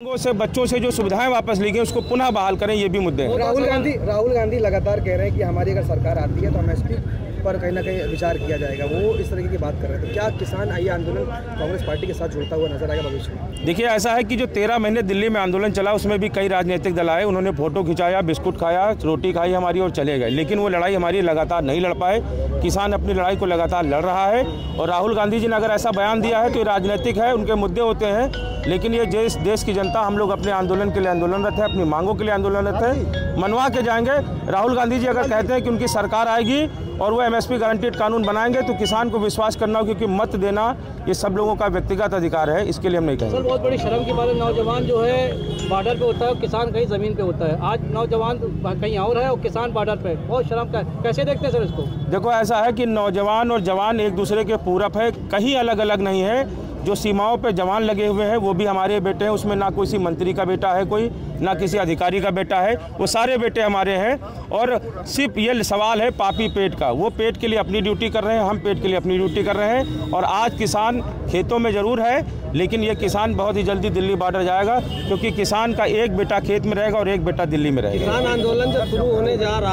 से बच्चों से जो सुविधाएँ वापस ली गई उसको पुनः बहाल करें ये भी मुद्दे हैं। राहुल गांधी राहुल गांधी लगातार कह रहे हैं कि हमारी अगर सरकार आती है तो एमएसपी पर कहीं ना कहीं विचार किया जाएगा। वो इस तरीके की बात कर रहे हैं। तो क्या किसान ये आंदोलन कांग्रेस पार्टी के साथ जुड़ता हुआ नज़र आएगा भविष्य में? देखिए ऐसा है कि जो तेरह महीने दिल्ली में आंदोलन चला उसमें भी कई राजनीतिक दल आए। उन्होंने फ़ोटो खिंचाया बिस्कुट खाया रोटी खाई हमारी और चले गए। लेकिन वो लड़ाई हमारी लगातार नहीं लड़ पाए। किसान अपनी लड़ाई को लगातार लड़ रहा है। और राहुल गांधी जी ने अगर ऐसा बयान दिया है तो ये राजनीतिक है उनके मुद्दे होते हैं। लेकिन ये देश देश की जनता हम लोग अपने आंदोलन के लिए आंदोलनरत है अपनी मांगों के लिए आंदोलनरत है। मनवा के जाएँगे। राहुल गांधी जी अगर कहते हैं कि उनकी सरकार आएगी और वो एमएसपी गारंटीड कानून बनाएँगे तो किसान को विश्वास करना हो क्योंकि मत देना ये सब लोगों का व्यक्तिगत अधिकार है इसके लिए हम नहीं सर कहेंगे बहुत बड़ी शर्म की बात है नौजवान जो है बॉर्डर पे होता है और किसान कहीं ज़मीन पे होता है। आज नौजवान कहीं और है और किसान बॉर्डर पे बहुत शर्म का कैसे देखते हैं सर इसको? देखो ऐसा है कि नौजवान और जवान एक दूसरे के पूरक है कहीं अलग अलग नहीं है। जो सीमाओं पे जवान लगे हुए हैं, वो भी हमारे बेटे हैं। उसमें ना किसी मंत्री का बेटा है कोई, ना किसी अधिकारी का बेटा है। वो सारे बेटे हमारे हैं और सिर्फ़ ये सवाल है पापी पेट का। वो पेट के लिए अपनी ड्यूटी कर रहे हैं, हम पेट के लिए अपनी ड्यूटी कर रहे हैं और आज किसान खेतों में ज़रूर है, लेकिन ये किसान बहुत ही जल्दी दिल्ली बॉर्डर जाएगा, क्योंकि किसान का एक बेटा खेत में रहेगा और एक बेटा दिल्ली में रहेगा। किसान आंदोलन जब शुरू होने जा रहा